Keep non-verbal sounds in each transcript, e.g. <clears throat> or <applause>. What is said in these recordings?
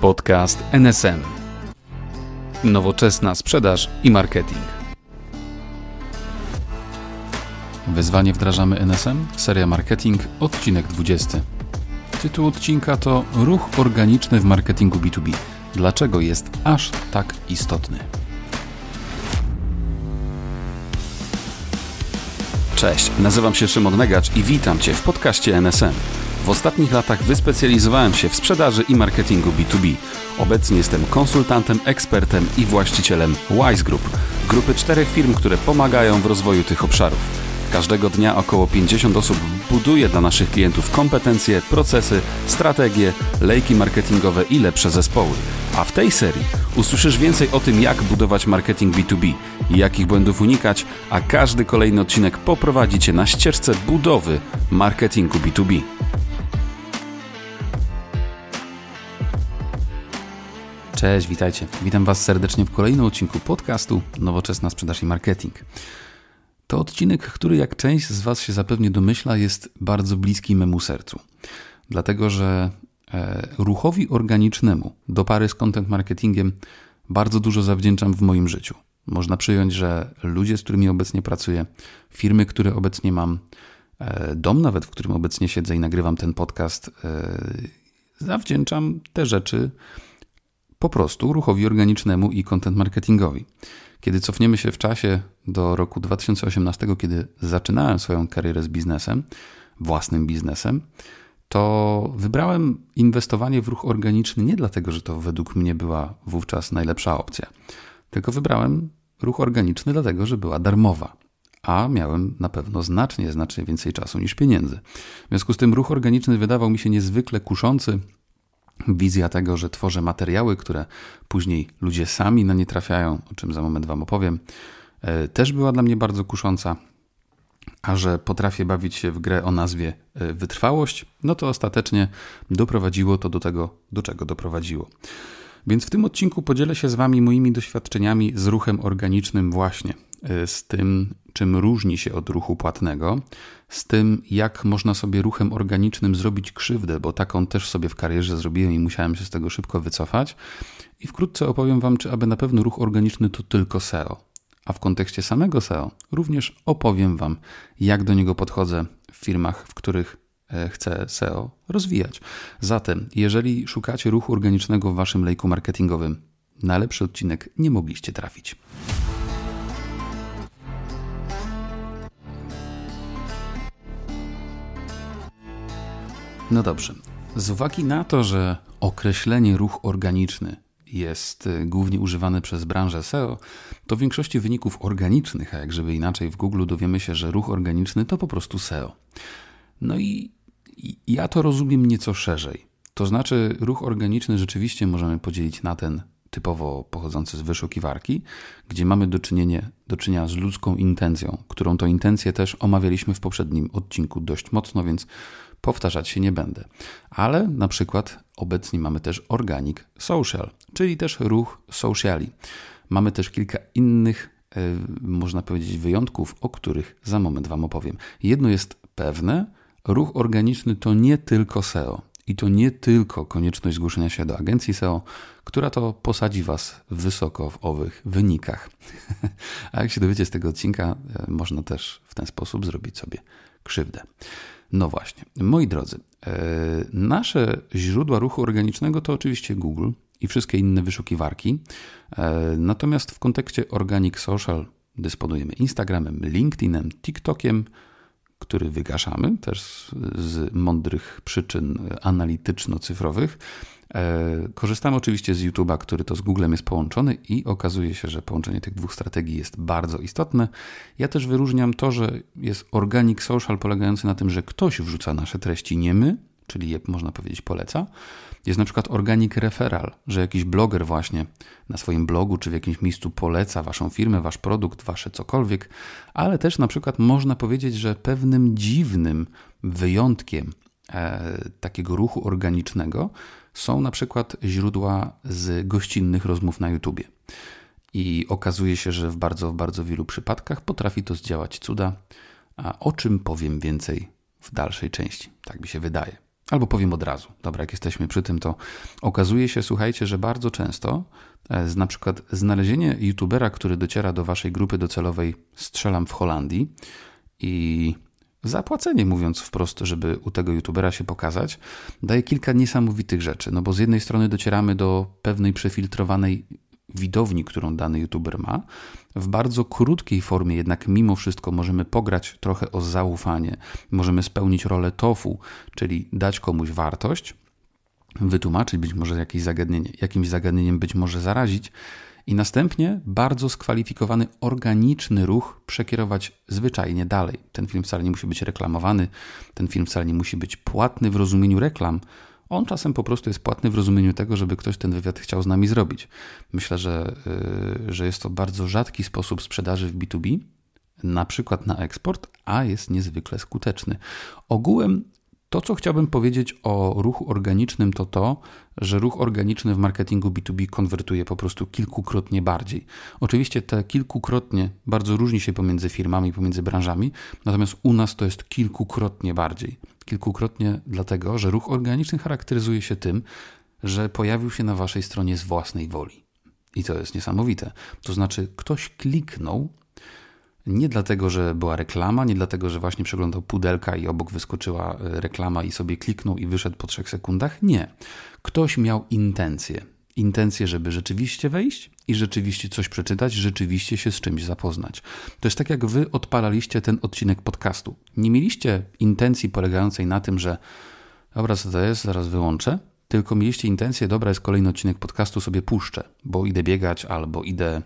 Podcast NSM. Nowoczesna sprzedaż i marketing. Wyzwanie wdrażamy NSM, seria marketing, odcinek 20. Tytuł odcinka to Ruch organiczny w marketingu B2B. Dlaczego jest aż tak istotny? Cześć, nazywam się Szymon Megacz i witam Cię w podcaście NSM. W ostatnich latach wyspecjalizowałem się w sprzedaży i marketingu B2B. Obecnie jestem konsultantem, ekspertem i właścicielem Wise Group, grupy czterech firm, które pomagają w rozwoju tych obszarów. Każdego dnia około 50 osób buduje dla naszych klientów kompetencje, procesy, strategie, lejki marketingowe i lepsze zespoły. A w tej serii usłyszysz więcej o tym, jak budować marketing B2B, jakich błędów unikać, a każdy kolejny odcinek poprowadzi Cię na ścieżce budowy marketingu B2B. Cześć, witajcie. Witam Was serdecznie w kolejnym odcinku podcastu Nowoczesna Sprzedaż i Marketing. To odcinek, który jak część z Was się zapewnie domyśla, jest bardzo bliski memu sercu. Dlatego, że e, ruchowi organicznemu do pary z content marketingiem bardzo dużo zawdzięczam w moim życiu. Można przyjąć, że ludzie, z którymi obecnie pracuję, firmy, które obecnie mam, e, dom nawet, w którym obecnie siedzę i nagrywam ten podcast, e, zawdzięczam te rzeczy po prostu ruchowi organicznemu i content marketingowi. Kiedy cofniemy się w czasie do roku 2018, kiedy zaczynałem swoją karierę z biznesem, własnym biznesem, to wybrałem inwestowanie w ruch organiczny nie dlatego, że to według mnie była wówczas najlepsza opcja, tylko wybrałem ruch organiczny dlatego, że była darmowa, a miałem na pewno znacznie, znacznie więcej czasu niż pieniędzy. W związku z tym ruch organiczny wydawał mi się niezwykle kuszący, wizja tego, że tworzę materiały, które później ludzie sami na nie trafiają, o czym za moment Wam opowiem, e, też była dla mnie bardzo kusząca. A że potrafię bawić się w grę o nazwie e, wytrwałość, no to ostatecznie doprowadziło to do tego, do czego doprowadziło. Więc w tym odcinku podzielę się z Wami moimi doświadczeniami z ruchem organicznym, właśnie e, z tym, czym różni się od ruchu płatnego, z tym, jak można sobie ruchem organicznym zrobić krzywdę, bo taką też sobie w karierze zrobiłem i musiałem się z tego szybko wycofać. I wkrótce opowiem Wam, czy aby na pewno ruch organiczny to tylko SEO. A w kontekście samego SEO również opowiem Wam, jak do niego podchodzę w firmach, w których e, chcę SEO rozwijać. Zatem, jeżeli szukacie ruchu organicznego w Waszym lejku marketingowym, na lepszy odcinek nie mogliście trafić. No dobrze. Z uwagi na to, że określenie ruch organiczny jest y, głównie używane przez branżę SEO, to w większości wyników organicznych, a jak żeby inaczej w Google dowiemy się, że ruch organiczny to po prostu SEO. No i, ja to rozumiem nieco szerzej. To znaczy, ruch organiczny rzeczywiście możemy podzielić na ten typowo pochodzący z wyszukiwarki, gdzie mamy do, czynienia, do czynienia z ludzką intencją, którą to intencję też omawialiśmy w poprzednim odcinku dość mocno, więc powtarzać się nie będę. Ale na przykład obecnie mamy też organic social, czyli też ruch sociali. Mamy też kilka innych, e, można powiedzieć, wyjątków, o których za moment Wam opowiem. Jedno jest pewne, ruch organiczny to nie tylko SEO. I to nie tylko konieczność zgłoszenia się do agencji SEO, która to posadzi Was wysoko w owych wynikach. <laughs> A jak się dowiecie z tego odcinka, e, można też w ten sposób zrobić sobie krzywdę. No właśnie, moi drodzy, e, nasze źródła ruchu organicznego to oczywiście Google i wszystkie inne wyszukiwarki. E, natomiast w kontekście Organic Social dysponujemy Instagramem, LinkedInem, TikTokiem, który wygaszamy też z, mądrych przyczyn analityczno-cyfrowych. E, korzystamy oczywiście z YouTube'a, który to z Googlem jest połączony i okazuje się, że połączenie tych dwóch strategii jest bardzo istotne. Ja też wyróżniam to, że jest organic social polegający na tym, że ktoś wrzuca nasze treści, nie my, czyli je można powiedzieć poleca. Jest na przykład organic referral, że jakiś bloger właśnie na swoim blogu czy w jakimś miejscu poleca waszą firmę, wasz produkt, wasze cokolwiek, ale też na przykład można powiedzieć, że pewnym dziwnym wyjątkiem e, takiego ruchu organicznego są na przykład źródła z gościnnych rozmów na YouTubie. I okazuje się, że w bardzo, bardzo wielu przypadkach potrafi to zdziałać cuda, a o czym powiem więcej w dalszej części. Tak mi się wydaje. Albo powiem od razu. Dobra, jak jesteśmy przy tym, to okazuje się, słuchajcie, że bardzo często z na przykład znalezienie youtubera, który dociera do waszej grupy docelowej, strzelam w Holandii i zapłacenie, mówiąc wprost, żeby u tego youtubera się pokazać, daje kilka niesamowitych rzeczy. No bo z jednej strony docieramy do pewnej przefiltrowanej widowni, którą dany youtuber ma. W bardzo krótkiej formie, jednak mimo wszystko możemy pograć trochę o zaufanie, możemy spełnić rolę tofu, czyli dać komuś wartość, wytłumaczyć być może jakieś zagadnienie, jakimś zagadnieniem być może zarazić i następnie bardzo skwalifikowany organiczny ruch przekierować zwyczajnie dalej. Ten film wcale nie musi być reklamowany, ten film wcale nie musi być płatny w rozumieniu reklam, on czasem po prostu jest płatny w rozumieniu tego, żeby ktoś ten wywiad chciał z nami zrobić. Myślę, że, yy, że jest to bardzo rzadki sposób sprzedaży w B2B, na przykład na eksport, a jest niezwykle skuteczny. Ogółem to, co chciałbym powiedzieć o ruchu organicznym, to to, że ruch organiczny w marketingu B2B konwertuje po prostu kilkukrotnie bardziej. Oczywiście te kilkukrotnie bardzo różni się pomiędzy firmami, pomiędzy branżami, natomiast u nas to jest kilkukrotnie bardziej. Kilkukrotnie dlatego, że ruch organiczny charakteryzuje się tym, że pojawił się na waszej stronie z własnej woli. I to jest niesamowite. To znaczy, ktoś kliknął nie dlatego, że była reklama, nie dlatego, że właśnie przeglądał pudelka i obok wyskoczyła e, reklama i sobie kliknął i wyszedł po trzech sekundach. Nie. Ktoś miał intencję. Intencję, żeby rzeczywiście wejść i rzeczywiście coś przeczytać, rzeczywiście się z czymś zapoznać. To jest tak, jak wy odpalaliście ten odcinek podcastu. Nie mieliście intencji polegającej na tym, że dobra, co to jest, zaraz wyłączę, tylko mieliście intencję, dobra, jest kolejny odcinek podcastu, sobie puszczę, bo idę biegać albo idę,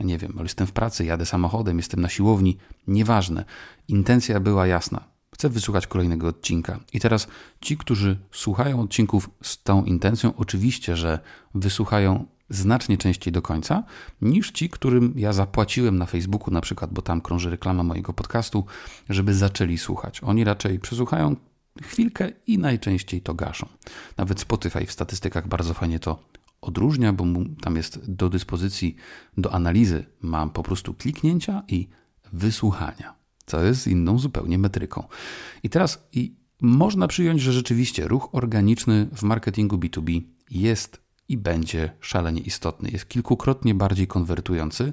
nie wiem, jestem w pracy, jadę samochodem, jestem na siłowni, nieważne. Intencja była jasna. Chcę wysłuchać kolejnego odcinka. I teraz ci, którzy słuchają odcinków z tą intencją, oczywiście, że wysłuchają znacznie częściej do końca niż ci, którym ja zapłaciłem na Facebooku na przykład, bo tam krąży reklama mojego podcastu, żeby zaczęli słuchać. Oni raczej przesłuchają chwilkę i najczęściej to gaszą. Nawet Spotify w statystykach bardzo fajnie to odróżnia, bo tam jest do dyspozycji do analizy. Mam po prostu kliknięcia i wysłuchania, co jest inną zupełnie metryką. I teraz i można przyjąć, że rzeczywiście ruch organiczny w marketingu B2B jest i będzie szalenie istotny. Jest kilkukrotnie bardziej konwertujący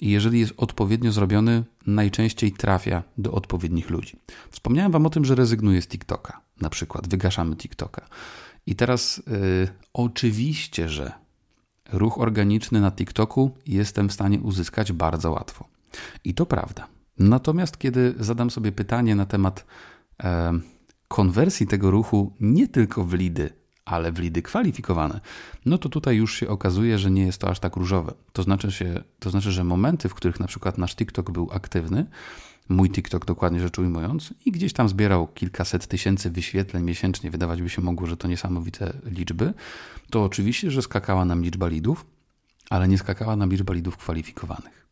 i jeżeli jest odpowiednio zrobiony, najczęściej trafia do odpowiednich ludzi. Wspomniałem Wam o tym, że rezygnuję z TikToka. Na przykład wygaszamy TikToka. I teraz yy, oczywiście, że ruch organiczny na TikToku jestem w stanie uzyskać bardzo łatwo. I to prawda. Natomiast kiedy zadam sobie pytanie na temat e, konwersji tego ruchu nie tylko w lidy, ale w lidy kwalifikowane, no to tutaj już się okazuje, że nie jest to aż tak różowe. To znaczy, się, to znaczy, że momenty, w których na przykład nasz TikTok był aktywny, mój TikTok dokładnie rzecz ujmując, i gdzieś tam zbierał kilkaset tysięcy wyświetleń miesięcznie, wydawać by się mogło, że to niesamowite liczby, to oczywiście, że skakała nam liczba lidów, ale nie skakała nam liczba lidów kwalifikowanych.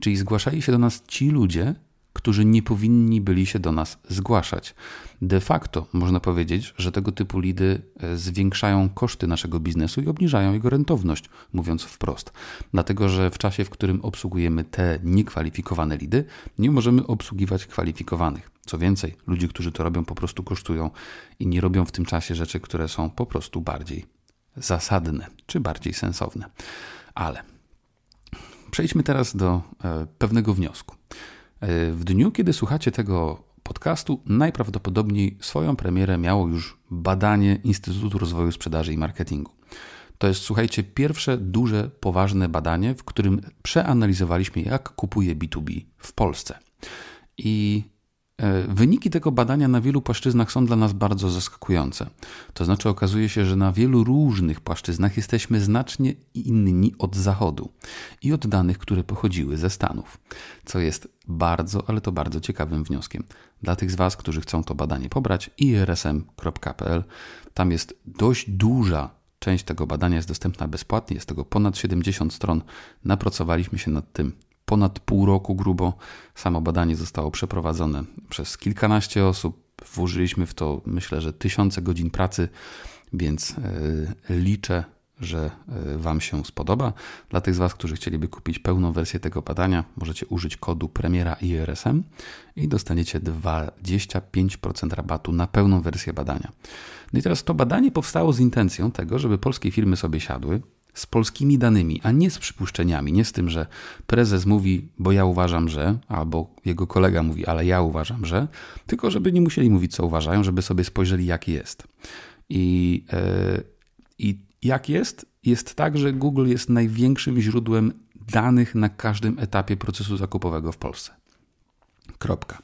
Czyli zgłaszali się do nas ci ludzie, którzy nie powinni byli się do nas zgłaszać. De facto można powiedzieć, że tego typu lidy e, zwiększają koszty naszego biznesu i obniżają jego rentowność, mówiąc wprost. Dlatego, że w czasie, w którym obsługujemy te niekwalifikowane lidy, nie możemy obsługiwać kwalifikowanych. Co więcej, ludzie, którzy to robią, po prostu kosztują i nie robią w tym czasie rzeczy, które są po prostu bardziej zasadne czy bardziej sensowne. Ale przejdźmy teraz do e, pewnego wniosku. E, w dniu, kiedy słuchacie tego podcastu, najprawdopodobniej swoją premierę miało już badanie Instytutu Rozwoju Sprzedaży i Marketingu. To jest, słuchajcie, pierwsze duże, poważne badanie, w którym przeanalizowaliśmy, jak kupuje B2B w Polsce. I wyniki tego badania na wielu płaszczyznach są dla nas bardzo zaskakujące. To znaczy, okazuje się, że na wielu różnych płaszczyznach jesteśmy znacznie inni od Zachodu i od danych, które pochodziły ze Stanów, co jest bardzo, ale to bardzo ciekawym wnioskiem. Dla tych z Was, którzy chcą to badanie pobrać, irsm.pl. Tam jest dość duża część tego badania, jest dostępna bezpłatnie, jest tego ponad 70 stron. Napracowaliśmy się nad tym ponad pół roku grubo. Samo badanie zostało przeprowadzone przez kilkanaście osób. Włożyliśmy w to, myślę, że tysiące godzin pracy, więc e, liczę, że e, Wam się spodoba. Dla tych z Was, którzy chcieliby kupić pełną wersję tego badania, możecie użyć kodu premiera IRSM i dostaniecie 25% rabatu na pełną wersję badania. No i teraz to badanie powstało z intencją tego, żeby polskie firmy sobie siadły, z polskimi danymi, a nie z przypuszczeniami, nie z tym, że prezes mówi, bo ja uważam, że, albo jego kolega mówi, ale ja uważam, że, tylko żeby nie musieli mówić, co uważają, żeby sobie spojrzeli, jak jest. I, yy, i jak jest? Jest tak, że Google jest największym źródłem danych na każdym etapie procesu zakupowego w Polsce. Kropka.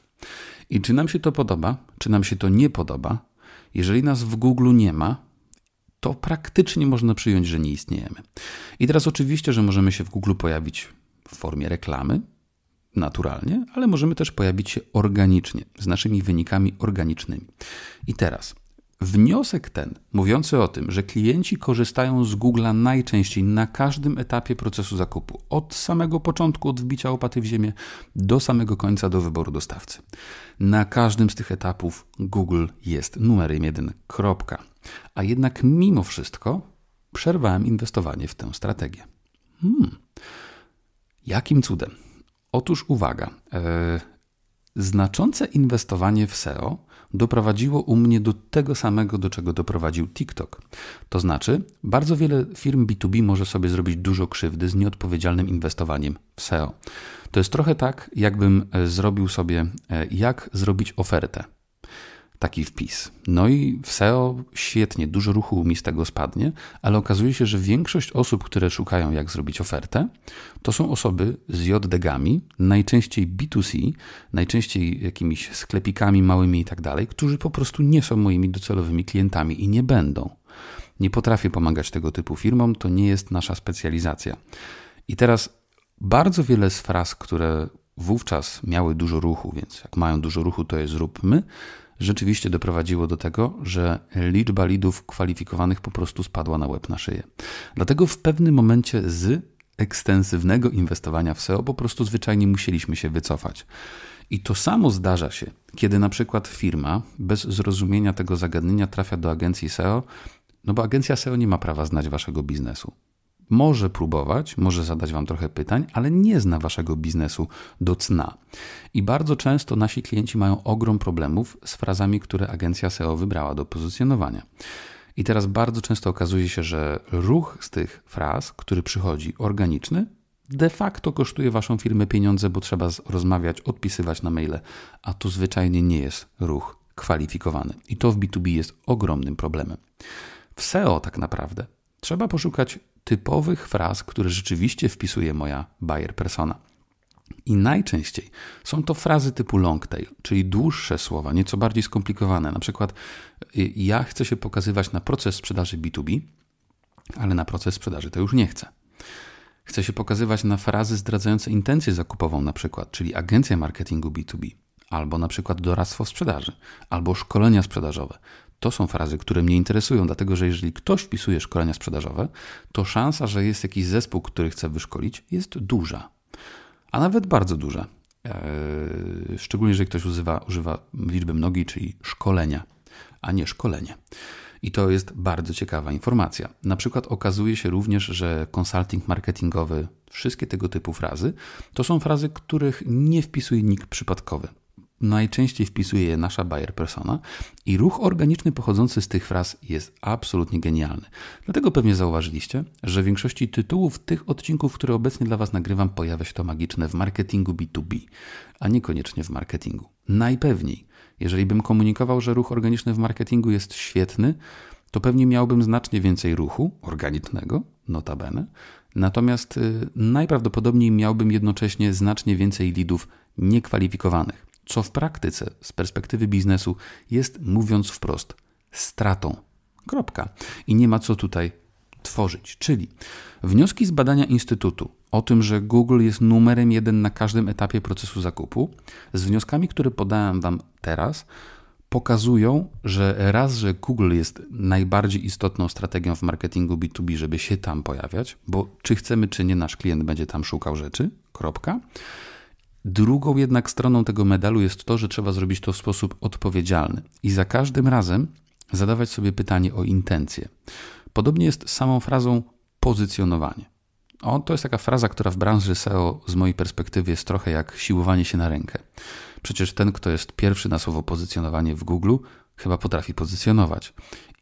I czy nam się to podoba, czy nam się to nie podoba, jeżeli nas w Google nie ma, to praktycznie można przyjąć, że nie istniejemy. I teraz oczywiście, że możemy się w Google pojawić w formie reklamy, naturalnie, ale możemy też pojawić się organicznie, z naszymi wynikami organicznymi. I teraz wniosek ten, mówiący o tym, że klienci korzystają z Google'a najczęściej na każdym etapie procesu zakupu, od samego początku, od wbicia łopaty w ziemię, do samego końca, do wyboru dostawcy. Na każdym z tych etapów Google jest numerem jeden. Kropka a jednak mimo wszystko przerwałem inwestowanie w tę strategię. Hmm. Jakim cudem? Otóż uwaga, e, znaczące inwestowanie w SEO doprowadziło u mnie do tego samego, do czego doprowadził TikTok. To znaczy, bardzo wiele firm B2B może sobie zrobić dużo krzywdy z nieodpowiedzialnym inwestowaniem w SEO. To jest trochę tak, jakbym e, zrobił sobie, e, jak zrobić ofertę taki wpis. No i w SEO świetnie, dużo ruchu mi z tego spadnie, ale okazuje się, że większość osób, które szukają jak zrobić ofertę, to są osoby z JDG-ami, najczęściej B2C, najczęściej jakimiś sklepikami małymi i tak dalej, którzy po prostu nie są moimi docelowymi klientami i nie będą. Nie potrafię pomagać tego typu firmom, to nie jest nasza specjalizacja. I teraz bardzo wiele z fraz, które wówczas miały dużo ruchu, więc jak mają dużo ruchu, to je zróbmy rzeczywiście doprowadziło do tego, że liczba lidów kwalifikowanych po prostu spadła na łeb na szyję. Dlatego w pewnym momencie z ekstensywnego inwestowania w SEO po prostu zwyczajnie musieliśmy się wycofać. I to samo zdarza się, kiedy na przykład firma bez zrozumienia tego zagadnienia trafia do agencji SEO, no bo agencja SEO nie ma prawa znać waszego biznesu może próbować, może zadać Wam trochę pytań, ale nie zna Waszego biznesu do cna. I bardzo często nasi klienci mają ogrom problemów z frazami, które agencja SEO wybrała do pozycjonowania. I teraz bardzo często okazuje się, że ruch z tych fraz, który przychodzi organiczny, de facto kosztuje Waszą firmę pieniądze, bo trzeba rozmawiać, odpisywać na maile, a to zwyczajnie nie jest ruch kwalifikowany. I to w B2B jest ogromnym problemem. W SEO tak naprawdę trzeba poszukać typowych fraz, które rzeczywiście wpisuje moja buyer persona. I najczęściej są to frazy typu long tail, czyli dłuższe słowa, nieco bardziej skomplikowane. Na przykład, y, ja chcę się pokazywać na proces sprzedaży B2B, ale na proces sprzedaży to już nie chcę. Chcę się pokazywać na frazy zdradzające intencję zakupową, na przykład, czyli agencja marketingu B2B, albo na przykład doradztwo sprzedaży, albo szkolenia sprzedażowe. To są frazy, które mnie interesują, dlatego że jeżeli ktoś wpisuje szkolenia sprzedażowe, to szansa, że jest jakiś zespół, który chce wyszkolić, jest duża, a nawet bardzo duża. Eee, szczególnie jeżeli ktoś używa, używa liczby mnogiej, czyli szkolenia, a nie szkolenie. I to jest bardzo ciekawa informacja. Na przykład okazuje się również, że konsulting marketingowy, wszystkie tego typu frazy, to są frazy, których nie wpisuje nikt przypadkowy najczęściej wpisuje je nasza buyer persona i ruch organiczny pochodzący z tych fraz jest absolutnie genialny. Dlatego pewnie zauważyliście, że w większości tytułów tych odcinków, które obecnie dla Was nagrywam, pojawia się to magiczne w marketingu B2B, a niekoniecznie w marketingu. Najpewniej, jeżeli bym komunikował, że ruch organiczny w marketingu jest świetny, to pewnie miałbym znacznie więcej ruchu organicznego, notabene, natomiast y, najprawdopodobniej miałbym jednocześnie znacznie więcej lidów niekwalifikowanych co w praktyce z perspektywy biznesu jest, mówiąc wprost, stratą. Kropka. I nie ma co tutaj tworzyć. Czyli wnioski z badania Instytutu o tym, że Google jest numerem jeden na każdym etapie procesu zakupu, z wnioskami, które podałem Wam teraz, pokazują, że raz, że Google jest najbardziej istotną strategią w marketingu B2B, żeby się tam pojawiać, bo czy chcemy, czy nie, nasz klient będzie tam szukał rzeczy. Kropka. Drugą jednak stroną tego medalu jest to, że trzeba zrobić to w sposób odpowiedzialny i za każdym razem zadawać sobie pytanie o intencje. Podobnie jest z samą frazą pozycjonowanie. O, to jest taka fraza, która w branży SEO z mojej perspektywy jest trochę jak siłowanie się na rękę. Przecież ten, kto jest pierwszy na słowo pozycjonowanie w Google, chyba potrafi pozycjonować.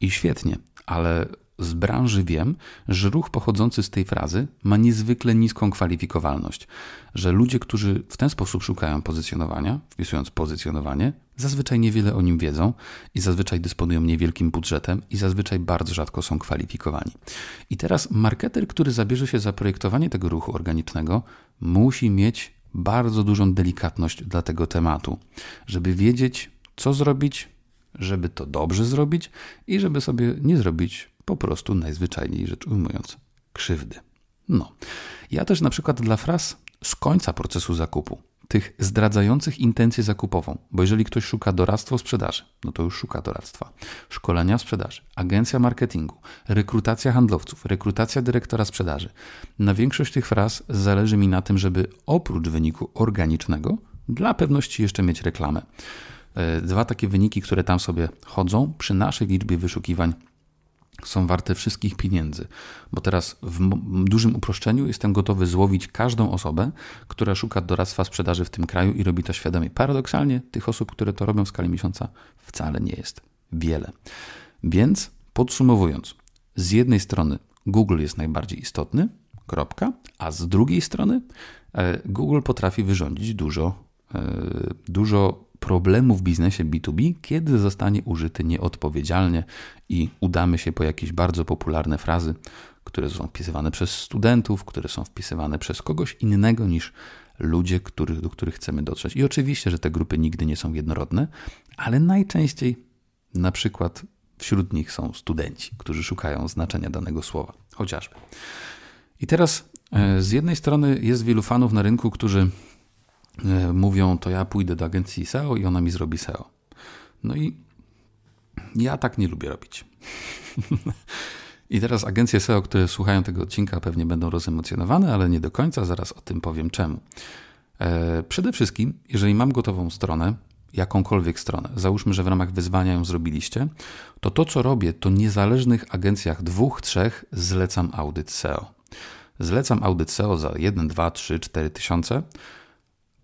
I świetnie, ale z branży wiem, że ruch pochodzący z tej frazy ma niezwykle niską kwalifikowalność, że ludzie, którzy w ten sposób szukają pozycjonowania, wpisując pozycjonowanie, zazwyczaj niewiele o nim wiedzą i zazwyczaj dysponują niewielkim budżetem i zazwyczaj bardzo rzadko są kwalifikowani. I teraz marketer, który zabierze się za projektowanie tego ruchu organicznego, musi mieć bardzo dużą delikatność dla tego tematu, żeby wiedzieć, co zrobić, żeby to dobrze zrobić i żeby sobie nie zrobić po prostu najzwyczajniej rzecz ujmując krzywdy. No. Ja też na przykład dla fraz z końca procesu zakupu, tych zdradzających intencję zakupową, bo jeżeli ktoś szuka doradztwa sprzedaży, no to już szuka doradztwa, szkolenia sprzedaży, agencja marketingu, rekrutacja handlowców, rekrutacja dyrektora sprzedaży. Na większość tych fraz zależy mi na tym, żeby oprócz wyniku organicznego, dla pewności jeszcze mieć reklamę. E, dwa takie wyniki, które tam sobie chodzą przy naszej liczbie wyszukiwań są warte wszystkich pieniędzy, bo teraz w dużym uproszczeniu jestem gotowy złowić każdą osobę, która szuka doradztwa sprzedaży w tym kraju i robi to świadomie. Paradoksalnie tych osób, które to robią w skali miesiąca, wcale nie jest wiele. Więc podsumowując, z jednej strony Google jest najbardziej istotny, kropka, a z drugiej strony e, Google potrafi wyrządzić dużo, e, dużo problemu w biznesie B2B, kiedy zostanie użyty nieodpowiedzialnie i udamy się po jakieś bardzo popularne frazy, które są wpisywane przez studentów, które są wpisywane przez kogoś innego niż ludzie, których, do których chcemy dotrzeć. I oczywiście, że te grupy nigdy nie są jednorodne, ale najczęściej na przykład wśród nich są studenci, którzy szukają znaczenia danego słowa, chociażby. I teraz e, z jednej strony jest wielu fanów na rynku, którzy mówią, to ja pójdę do agencji SEO i ona mi zrobi SEO. No i ja tak nie lubię robić. <laughs> I teraz agencje SEO, które słuchają tego odcinka, pewnie będą rozemocjonowane, ale nie do końca, zaraz o tym powiem czemu. E, przede wszystkim, jeżeli mam gotową stronę, jakąkolwiek stronę, załóżmy, że w ramach wyzwania ją zrobiliście, to to, co robię, to niezależnych agencjach dwóch, trzech zlecam audyt SEO. Zlecam audyt SEO za 1, 2, 3, 4 tysiące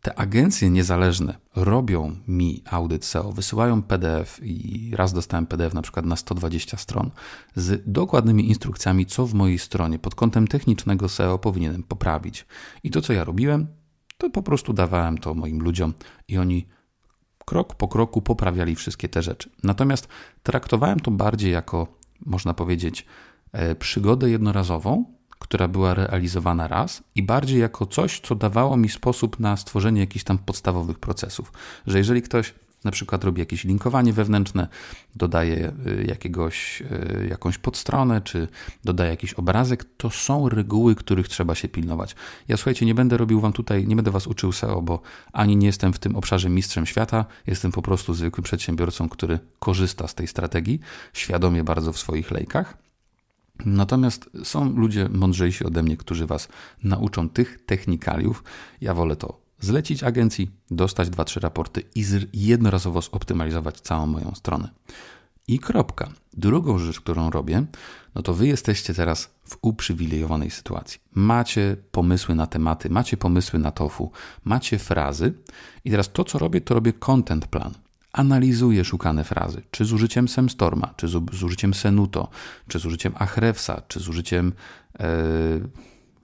te agencje niezależne robią mi audyt SEO, wysyłają PDF i raz dostałem PDF na przykład na 120 stron z dokładnymi instrukcjami, co w mojej stronie pod kątem technicznego SEO powinienem poprawić. I to, co ja robiłem, to po prostu dawałem to moim ludziom i oni krok po kroku poprawiali wszystkie te rzeczy. Natomiast traktowałem to bardziej jako, można powiedzieć, e, przygodę jednorazową, która była realizowana raz i bardziej jako coś, co dawało mi sposób na stworzenie jakichś tam podstawowych procesów. Że jeżeli ktoś na przykład robi jakieś linkowanie wewnętrzne, dodaje y, jakiegoś, y, jakąś podstronę, czy dodaje jakiś obrazek, to są reguły, których trzeba się pilnować. Ja słuchajcie, nie będę robił wam tutaj, nie będę was uczył SEO, bo ani nie jestem w tym obszarze mistrzem świata, jestem po prostu zwykłym przedsiębiorcą, który korzysta z tej strategii, świadomie bardzo w swoich lejkach. Natomiast są ludzie mądrzejsi ode mnie, którzy Was nauczą tych technikaliów. Ja wolę to zlecić agencji, dostać 2-3 raporty i jednorazowo zoptymalizować całą moją stronę. I kropka. Drugą rzecz, którą robię, no to Wy jesteście teraz w uprzywilejowanej sytuacji. Macie pomysły na tematy, macie pomysły na tofu, macie frazy i teraz to, co robię, to robię content plan analizuje szukane frazy, czy z użyciem Semstorma, czy z, z użyciem Senuto, czy z użyciem Ahrefsa, czy z użyciem, e,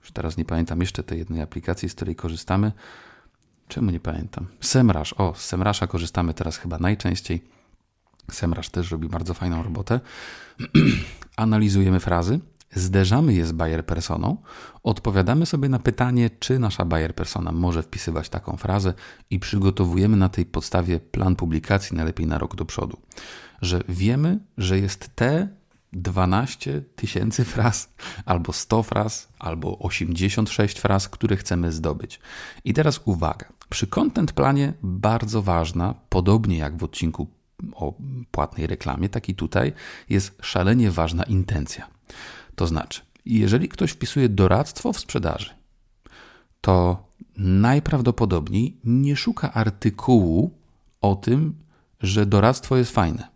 już teraz nie pamiętam jeszcze tej jednej aplikacji, z której korzystamy. Czemu nie pamiętam? Semrush. O, z Semrasha korzystamy teraz chyba najczęściej. Semrush też robi bardzo fajną robotę. <clears throat> Analizujemy frazy, zderzamy je z buyer personą, odpowiadamy sobie na pytanie, czy nasza buyer persona może wpisywać taką frazę i przygotowujemy na tej podstawie plan publikacji najlepiej na rok do przodu. Że wiemy, że jest te 12 tysięcy fraz, albo 100 fraz, albo 86 fraz, które chcemy zdobyć. I teraz uwaga. Przy content planie bardzo ważna, podobnie jak w odcinku o płatnej reklamie, tak i tutaj jest szalenie ważna intencja. To znaczy, jeżeli ktoś wpisuje doradztwo w sprzedaży, to najprawdopodobniej nie szuka artykułu o tym, że doradztwo jest fajne.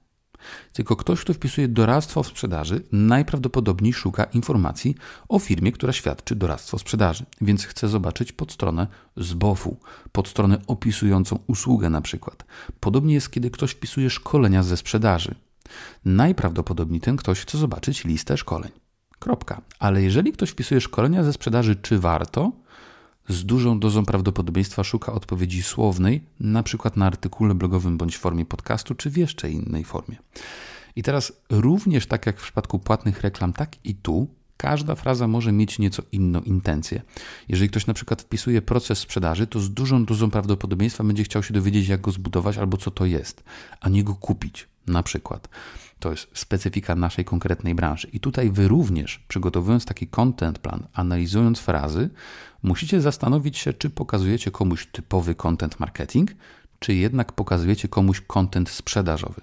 tylko ktoś, kto wpisuje doradztwo w sprzedaży, najprawdopodobniej szuka informacji o firmie, która świadczy doradztwo sprzedaży, więc chce zobaczyć podstronę zbofu, podstronę opisującą usługę na przykład. Podobnie jest, kiedy ktoś wpisuje szkolenia ze sprzedaży. Najprawdopodobniej ten ktoś chce zobaczyć listę szkoleń. Kropka. Ale jeżeli ktoś wpisuje szkolenia ze sprzedaży, czy warto, z dużą dozą prawdopodobieństwa szuka odpowiedzi słownej, na przykład na artykule blogowym bądź w formie podcastu, czy w jeszcze innej formie. I teraz również tak jak w przypadku płatnych reklam, tak i tu każda fraza może mieć nieco inną intencję. Jeżeli ktoś na przykład wpisuje proces sprzedaży, to z dużą dozą prawdopodobieństwa będzie chciał się dowiedzieć, jak go zbudować albo co to jest, a nie go kupić. Na przykład. To jest specyfika naszej konkretnej branży. I tutaj wy również, przygotowując taki content plan, analizując frazy, musicie zastanowić się, czy pokazujecie komuś typowy content marketing, czy jednak pokazujecie komuś content sprzedażowy.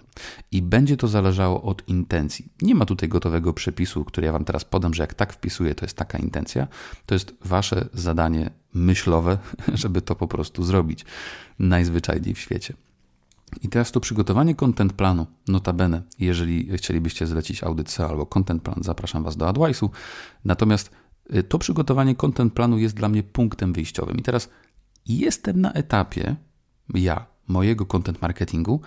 I będzie to zależało od intencji. Nie ma tutaj gotowego przepisu, który ja Wam teraz podam, że jak tak wpisuję, to jest taka intencja. To jest Wasze zadanie myślowe, <laughs> żeby to po prostu zrobić najzwyczajniej w świecie. I teraz to przygotowanie content planu, notabene, jeżeli chcielibyście zlecić audyt SEO albo content plan, zapraszam Was do Advice'u. Natomiast y, to przygotowanie content planu jest dla mnie punktem wyjściowym. I teraz jestem na etapie, ja, mojego content marketingu,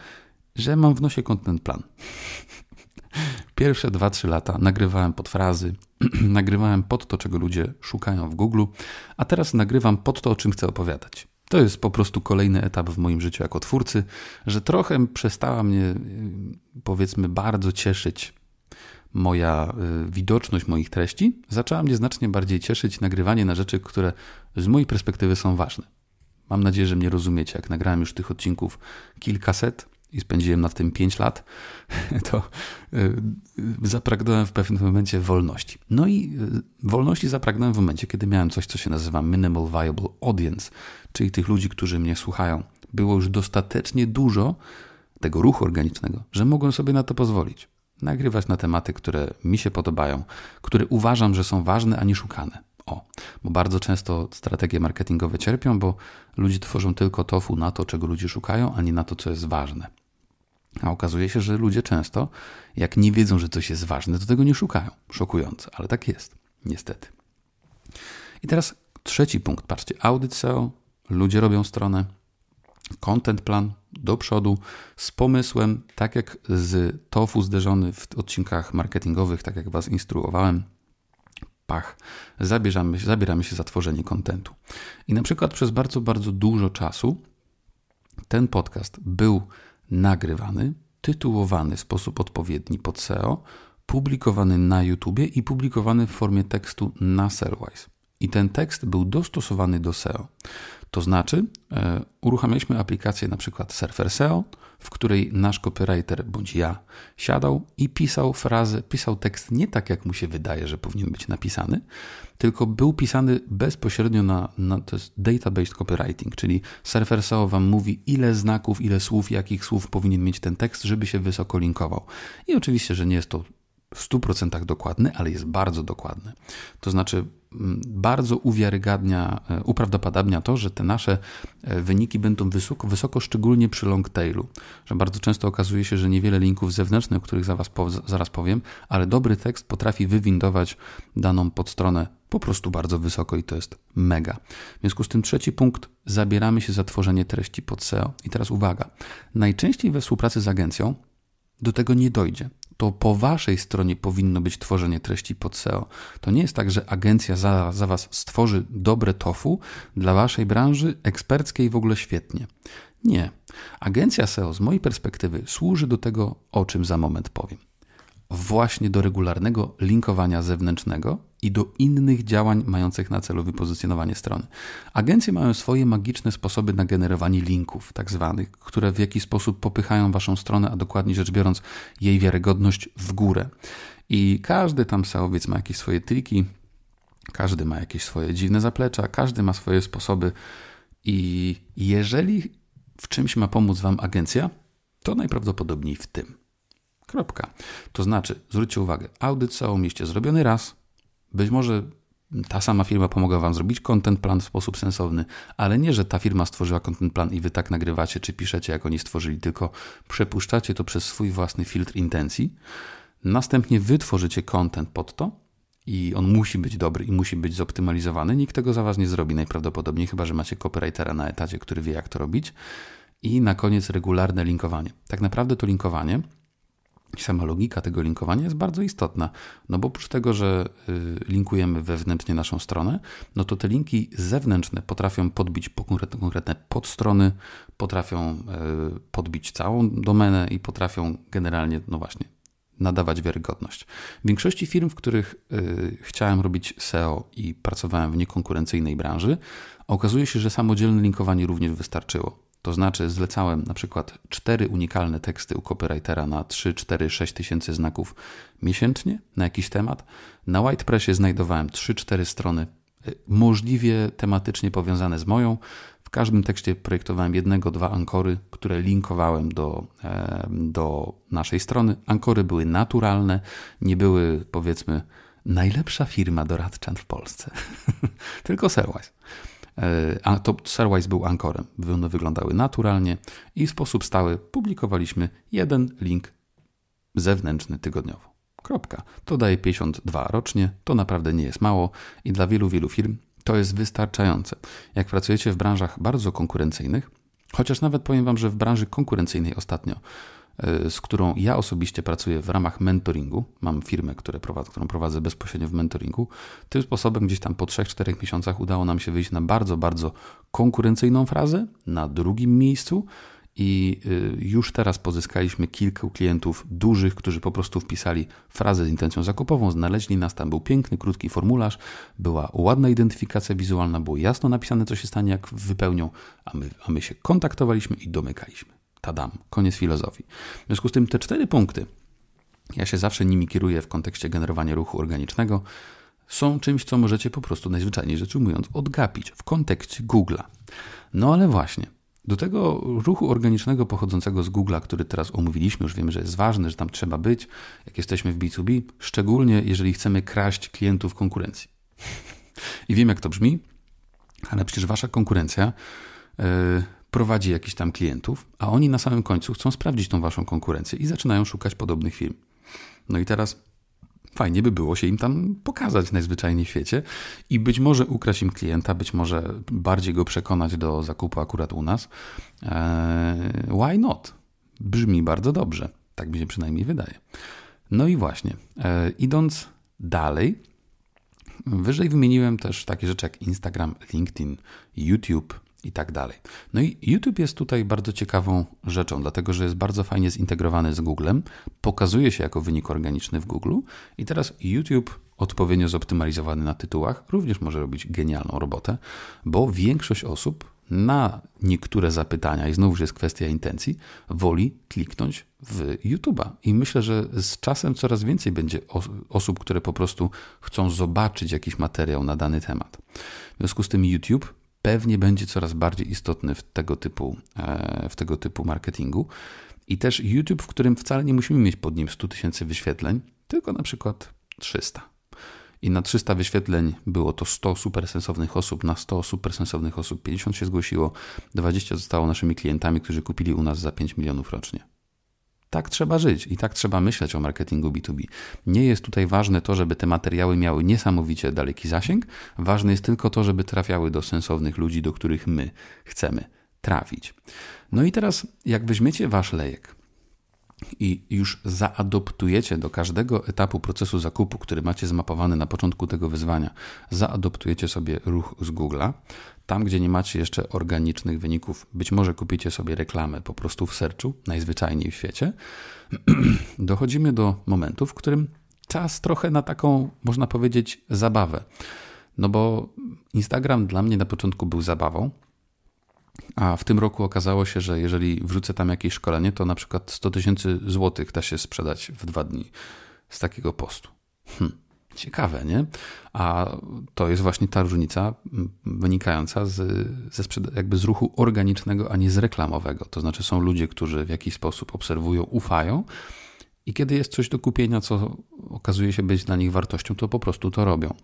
że mam w nosie content plan. <laughs> Pierwsze 2-3 lata nagrywałem pod frazy, <clears throat> nagrywałem pod to, czego ludzie szukają w Google, a teraz nagrywam pod to, o czym chcę opowiadać. To jest po prostu kolejny etap w moim życiu jako twórcy, że trochę przestała mnie, y, powiedzmy, bardzo cieszyć moja y, widoczność moich treści. Zaczęła mnie znacznie bardziej cieszyć nagrywanie na rzeczy, które z mojej perspektywy są ważne. Mam nadzieję, że mnie rozumiecie. Jak nagrałem już tych odcinków kilkaset, i spędziłem nad tym 5 lat, <laughs> to y, zapragnąłem w pewnym momencie wolności. No i y, wolności zapragnąłem w momencie, kiedy miałem coś, co się nazywa Minimal Viable Audience, czyli tych ludzi, którzy mnie słuchają. Było już dostatecznie dużo tego ruchu organicznego, że mogłem sobie na to pozwolić. Nagrywać na tematy, które mi się podobają, które uważam, że są ważne, a nie szukane. O, bo bardzo często strategie marketingowe cierpią, bo ludzie tworzą tylko tofu na to, czego ludzie szukają, a nie na to, co jest ważne. A okazuje się, że ludzie często, jak nie wiedzą, że coś jest ważne, to tego nie szukają. Szokujące, ale tak jest, niestety. I teraz trzeci punkt. Patrzcie, audyt SEO, ludzie robią stronę, content plan do przodu z pomysłem, tak jak z TOFU zderzony w odcinkach marketingowych, tak jak Was instruowałem. Pach, zabieramy, zabieramy się za tworzenie kontentu. I na przykład przez bardzo, bardzo dużo czasu ten podcast był nagrywany, tytułowany w sposób odpowiedni pod SEO, publikowany na YouTubie i publikowany w formie tekstu na Sellwise. I ten tekst był dostosowany do SEO. To znaczy, e, uruchamialiśmy aplikację na przykład Surfer SEO, w której nasz copywriter bądź ja siadał i pisał frazę, pisał tekst nie tak, jak mu się wydaje, że powinien być napisany, tylko był pisany bezpośrednio na, na to jest database copywriting, czyli Surfer SEO wam mówi, ile znaków, ile słów, jakich słów powinien mieć ten tekst, żeby się wysoko linkował. I oczywiście, że nie jest to w 100% dokładny, ale jest bardzo dokładny. To znaczy, bardzo uwiarygadnia, e, uprawdopodobnia to, że te nasze e, wyniki będą wysoko, wysoko szczególnie przy long tailu. Że bardzo często okazuje się, że niewiele linków zewnętrznych, o których zaraz, zaraz powiem, ale dobry tekst potrafi wywindować daną podstronę po prostu bardzo wysoko i to jest mega. W związku z tym trzeci punkt, zabieramy się za tworzenie treści pod SEO. I teraz uwaga, najczęściej we współpracy z agencją do tego nie dojdzie to po waszej stronie powinno być tworzenie treści pod SEO. To nie jest tak, że agencja za, za was stworzy dobre tofu dla waszej branży eksperckiej w ogóle świetnie. Nie. Agencja SEO z mojej perspektywy służy do tego, o czym za moment powiem właśnie do regularnego linkowania zewnętrznego i do innych działań mających na celu wypozycjonowanie strony. Agencje mają swoje magiczne sposoby na generowanie linków, tak zwanych, które w jakiś sposób popychają waszą stronę, a dokładnie rzecz biorąc, jej wiarygodność w górę. I każdy tam SEOwiec ma jakieś swoje triki, każdy ma jakieś swoje dziwne zaplecza, każdy ma swoje sposoby. I jeżeli w czymś ma pomóc wam agencja, to najprawdopodobniej w tym. Kropka. To znaczy, zwróćcie uwagę, audyt SEO mieście zrobiony raz, być może ta sama firma pomogła Wam zrobić content plan w sposób sensowny, ale nie, że ta firma stworzyła content plan i Wy tak nagrywacie czy piszecie, jak oni stworzyli, tylko przepuszczacie to przez swój własny filtr intencji. Następnie wytworzycie content pod to i on musi być dobry i musi być zoptymalizowany. Nikt tego za Was nie zrobi najprawdopodobniej, chyba że macie copywritera na etacie, który wie, jak to robić. I na koniec regularne linkowanie. Tak naprawdę to linkowanie sama logika tego linkowania jest bardzo istotna, no bo oprócz tego, że y, linkujemy wewnętrznie naszą stronę, no to te linki zewnętrzne potrafią podbić konkretne, konkretne podstrony, potrafią y, podbić całą domenę i potrafią generalnie, no właśnie, nadawać wiarygodność. W większości firm, w których y, chciałem robić SEO i pracowałem w niekonkurencyjnej branży, okazuje się, że samodzielne linkowanie również wystarczyło. To znaczy zlecałem na przykład cztery unikalne teksty u copywritera na 3, 4, 6 tysięcy znaków miesięcznie na jakiś temat. Na WhitePressie znajdowałem 3-4 strony y, możliwie tematycznie powiązane z moją. W każdym tekście projektowałem jednego, dwa ankory, które linkowałem do, do naszej strony. Ankory były naturalne, nie były powiedzmy najlepsza firma doradcza w Polsce, <laughs> tylko Serwise. E, to Serwise był ankorem. One wyglądały naturalnie i w sposób stały publikowaliśmy jeden link zewnętrzny tygodniowo. Kropka. To daje 52 rocznie, to naprawdę nie jest mało i dla wielu, wielu firm to jest wystarczające. Jak pracujecie w branżach bardzo konkurencyjnych, chociaż nawet powiem Wam, że w branży konkurencyjnej ostatnio z którą ja osobiście pracuję w ramach mentoringu. Mam firmę, które prowadzę, którą prowadzę bezpośrednio w mentoringu. Tym sposobem gdzieś tam po 3-4 miesiącach udało nam się wyjść na bardzo, bardzo konkurencyjną frazę, na drugim miejscu i y, już teraz pozyskaliśmy kilku klientów dużych, którzy po prostu wpisali frazę z intencją zakupową, znaleźli nas, tam był piękny, krótki formularz, była ładna identyfikacja wizualna, było jasno napisane, co się stanie, jak wypełnią, a my, a my się kontaktowaliśmy i domykaliśmy. Tadam, koniec filozofii. W związku z tym te cztery punkty, ja się zawsze nimi kieruję w kontekście generowania ruchu organicznego, są czymś, co możecie po prostu najzwyczajniej rzecz ujmując odgapić w kontekście Google'a. No ale właśnie, do tego ruchu organicznego pochodzącego z Google'a, który teraz omówiliśmy, już wiemy, że jest ważny, że tam trzeba być, jak jesteśmy w B2B, szczególnie jeżeli chcemy kraść klientów konkurencji. <laughs> I wiem, jak to brzmi, ale przecież wasza konkurencja yy, prowadzi jakiś tam klientów, a oni na samym końcu chcą sprawdzić tą waszą konkurencję i zaczynają szukać podobnych firm. No i teraz fajnie by było się im tam pokazać najzwyczajniej w świecie i być może ukraść im klienta, być może bardziej go przekonać do zakupu akurat u nas. Eee, why not? Brzmi bardzo dobrze. Tak mi się przynajmniej wydaje. No i właśnie, e, idąc dalej, wyżej wymieniłem też takie rzeczy jak Instagram, LinkedIn, YouTube, i tak dalej. No i YouTube jest tutaj bardzo ciekawą rzeczą, dlatego że jest bardzo fajnie zintegrowany z Googlem, pokazuje się jako wynik organiczny w Google i teraz YouTube odpowiednio zoptymalizowany na tytułach również może robić genialną robotę, bo większość osób na niektóre zapytania, i znowuż jest kwestia intencji, woli kliknąć w YouTube'a. I myślę, że z czasem coraz więcej będzie osób, które po prostu chcą zobaczyć jakiś materiał na dany temat. W związku z tym YouTube pewnie będzie coraz bardziej istotny w tego typu, e, w tego typu marketingu. I też YouTube, w którym wcale nie musimy mieć pod nim 100 tysięcy wyświetleń, tylko na przykład 300. I na 300 wyświetleń było to 100 supersensownych osób, na 100 supersensownych osób 50 się zgłosiło, 20 zostało naszymi klientami, którzy kupili u nas za 5 milionów rocznie. Tak trzeba żyć i tak trzeba myśleć o marketingu B2B. Nie jest tutaj ważne to, żeby te materiały miały niesamowicie daleki zasięg, ważne jest tylko to, żeby trafiały do sensownych ludzi, do których my chcemy trafić. No i teraz, jak weźmiecie wasz lejek i już zaadoptujecie do każdego etapu procesu zakupu, który macie zmapowany na początku tego wyzwania, zaadoptujecie sobie ruch z Google'a, tam, gdzie nie macie jeszcze organicznych wyników, być może kupicie sobie reklamę po prostu w sercu, najzwyczajniej w świecie. <clears throat> Dochodzimy do momentu, w którym czas trochę na taką, można powiedzieć, zabawę. No bo Instagram dla mnie na początku był zabawą, a w tym roku okazało się, że jeżeli wrzucę tam jakieś szkolenie, to na przykład 100 tysięcy złotych da się sprzedać w dwa dni z takiego postu. Hm. Ciekawe, nie? A to jest właśnie ta różnica wynikająca z, ze jakby z ruchu organicznego, a nie z reklamowego. To znaczy są ludzie, którzy w jakiś sposób obserwują, ufają i kiedy jest coś do kupienia, co okazuje się być dla nich wartością, to po prostu to robią.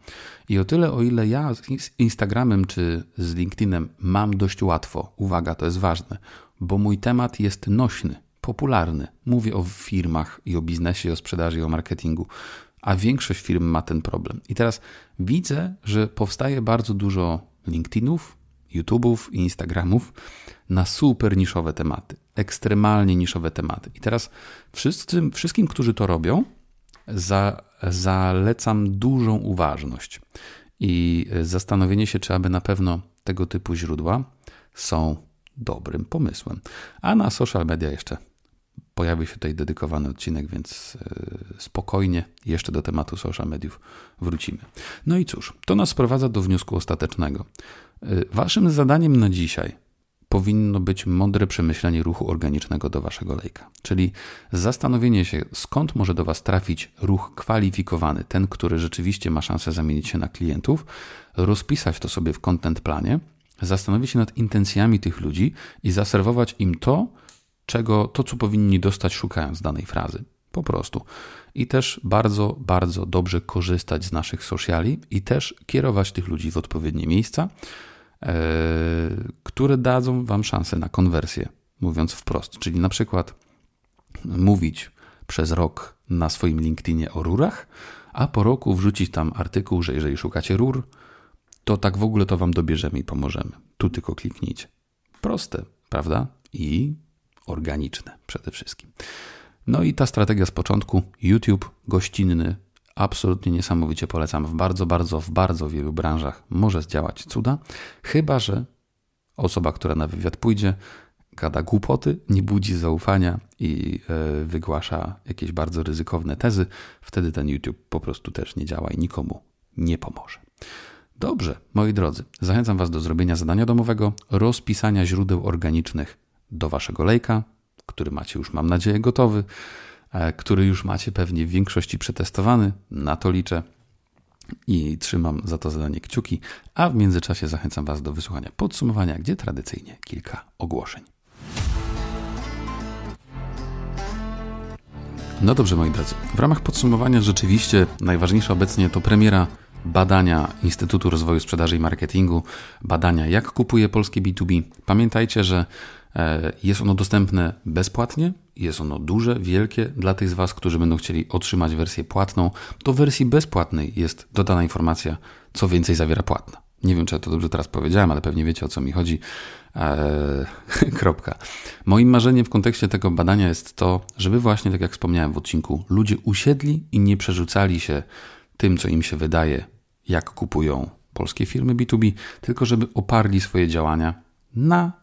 I o tyle, o ile ja z Instagramem czy z LinkedInem mam dość łatwo, uwaga, to jest ważne, bo mój temat jest nośny, popularny. Mówię o firmach i o biznesie, o sprzedaży, i o marketingu, a większość firm ma ten problem. I teraz widzę, że powstaje bardzo dużo LinkedInów, YouTube'ów i Instagramów na super niszowe tematy, ekstremalnie niszowe tematy. I teraz wszyscy, wszystkim, którzy to robią, za, zalecam dużą uważność i zastanowienie się, czy aby na pewno tego typu źródła są dobrym pomysłem. A na social media jeszcze pojawi się tutaj dedykowany odcinek, więc e, spokojnie jeszcze do tematu social mediów wrócimy. No i cóż, to nas sprowadza do wniosku ostatecznego. E, waszym zadaniem na dzisiaj powinno być mądre przemyślenie ruchu organicznego do waszego lejka. Czyli zastanowienie się, skąd może do was trafić ruch kwalifikowany, ten, który rzeczywiście ma szansę zamienić się na klientów, rozpisać to sobie w content planie, zastanowić się nad intencjami tych ludzi i zaserwować im to, czego, to co powinni dostać szukając danej frazy. Po prostu. I też bardzo, bardzo dobrze korzystać z naszych sociali i też kierować tych ludzi w odpowiednie miejsca, E, które dadzą Wam szansę na konwersję, mówiąc wprost. Czyli na przykład mówić przez rok na swoim LinkedInie o rurach, a po roku wrzucić tam artykuł, że jeżeli szukacie rur, to tak w ogóle to Wam dobierzemy i pomożemy. Tu tylko kliknijcie. Proste, prawda? I organiczne przede wszystkim. No i ta strategia z początku, YouTube gościnny, absolutnie niesamowicie polecam. W bardzo, bardzo, w bardzo wielu branżach może zdziałać cuda, chyba że osoba, która na wywiad pójdzie, gada głupoty, nie budzi zaufania i e, wygłasza jakieś bardzo ryzykowne tezy, wtedy ten YouTube po prostu też nie działa i nikomu nie pomoże. Dobrze, moi drodzy, zachęcam Was do zrobienia zadania domowego, rozpisania źródeł organicznych do Waszego lejka, który macie już, mam nadzieję, gotowy. E, który już macie pewnie w większości przetestowany. Na to liczę i trzymam za to zadanie kciuki, a w międzyczasie zachęcam Was do wysłuchania podsumowania, gdzie tradycyjnie kilka ogłoszeń. No dobrze, moi drodzy. W ramach podsumowania rzeczywiście najważniejsze obecnie to premiera badania Instytutu Rozwoju Sprzedaży i Marketingu, badania jak kupuje polskie B2B. Pamiętajcie, że jest ono dostępne bezpłatnie, jest ono duże, wielkie. Dla tych z Was, którzy będą chcieli otrzymać wersję płatną, do wersji bezpłatnej jest dodana informacja, co więcej zawiera płatna. Nie wiem, czy to dobrze teraz powiedziałem, ale pewnie wiecie o co mi chodzi. Eee, <laughs> kropka. Moim marzeniem w kontekście tego badania jest to, żeby właśnie, tak jak wspomniałem w odcinku, ludzie usiedli i nie przerzucali się tym, co im się wydaje, jak kupują polskie firmy B2B, tylko żeby oparli swoje działania na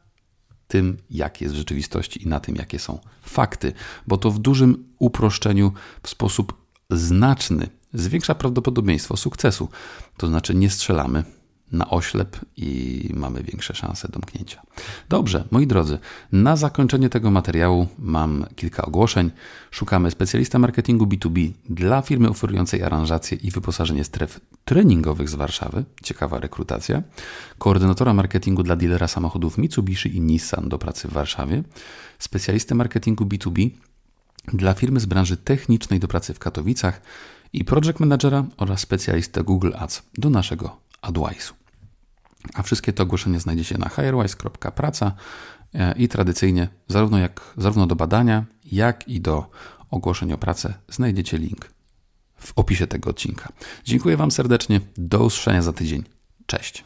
tym, jak jest w rzeczywistości i na tym, jakie są fakty, bo to w dużym uproszczeniu w sposób znaczny zwiększa prawdopodobieństwo sukcesu. To znaczy, nie strzelamy na oślep i mamy większe szanse domknięcia. Dobrze, moi drodzy, na zakończenie tego materiału mam kilka ogłoszeń. Szukamy specjalista marketingu B2B dla firmy oferującej aranżację i wyposażenie stref treningowych z Warszawy. Ciekawa rekrutacja. Koordynatora marketingu dla dealera samochodów Mitsubishi i Nissan do pracy w Warszawie. Specjalistę marketingu B2B dla firmy z branży technicznej do pracy w Katowicach i project managera oraz specjalistę Google Ads do naszego AdWise'u. A wszystkie te ogłoszenia znajdziecie na hirewise.praca e, i tradycyjnie zarówno, jak, zarówno do badania, jak i do ogłoszeń o pracę znajdziecie link w opisie tego odcinka. Dziękuję Wam serdecznie. Do usłyszenia za tydzień. Cześć.